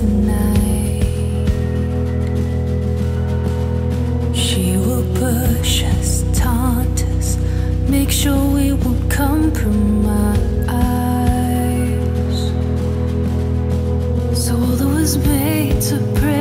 She will push us, taunt us, make sure we won't compromise. So all that was made to break.